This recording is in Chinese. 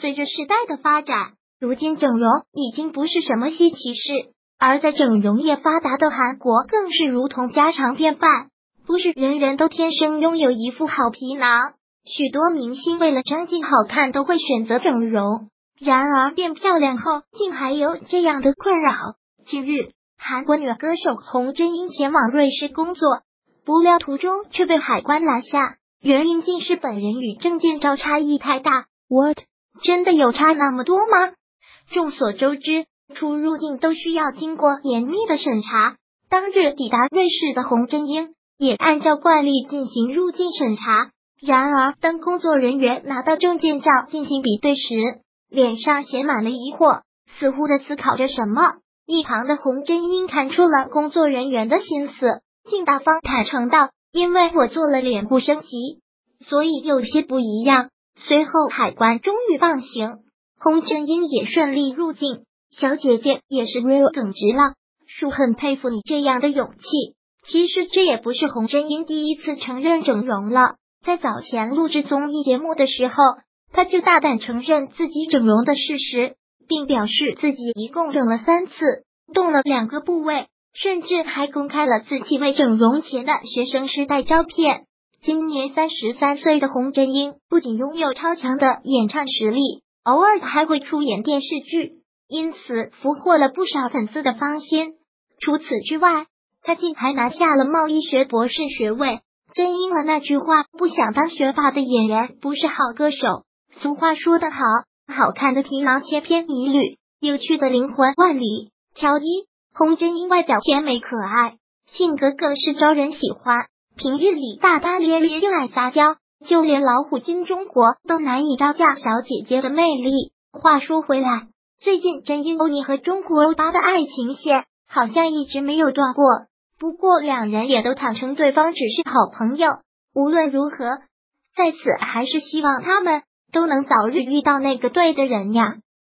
随着时代的发展，如今整容已经不是什么稀奇事，而在整容业发达的韩国，更是如同家常便饭。不是人人都天生拥有一副好皮囊，许多明星为了张晋好看，都会选择整容。然而变漂亮后，竟还有这样的困扰。近日，韩国女歌手洪真英前往瑞士工作，不料途中却被海关拦下，原因竟是本人与证件照差异太大。What？真的有差那么多吗？众所周知，出入境都需要经过严密的审查。当日抵达瑞士的洪真英。也按照惯例进行入境审查。然而，当工作人员拿到证件照进行比对时，脸上写满了疑惑，似乎在思考着什么。一旁的洪真英看出了工作人员的心思，竟大方坦诚道：“因为我做了脸部升级，所以有些不一样。”随后，海关终于放行，洪真英也顺利入境。小姐姐也是 real 耿直了，叔很佩服你这样的勇气。其实这也不是洪真英第一次承认整容了，在早前录制综艺节目的时候，他就大胆承认自己整容的事实，并表示自己一共整了三次，动了两个部位，甚至还公开了自己为整容前的学生时代照片。今年三十三岁的洪真英不仅拥有超强的演唱实力，偶尔还会出演电视剧，因此俘获了不少粉丝的芳心。除此之外，他竟还拿下了贸易学博士学位，真应了那句话：不想当学霸的演员不是好歌手。俗话说得好，好看的皮囊千篇一律，有趣的灵魂万里挑一。洪真英外表甜美可爱，性格更是招人喜欢，平日里大大咧咧又爱撒娇，就连老虎金钟国都难以招架小姐姐的魅力。话说回来，最近真英欧尼和中国欧巴的爱情线好像一直没有断过。不过，两人也都坦诚对方只是好朋友。无论如何，在此还是希望他们都能早日遇到那个对的人呀。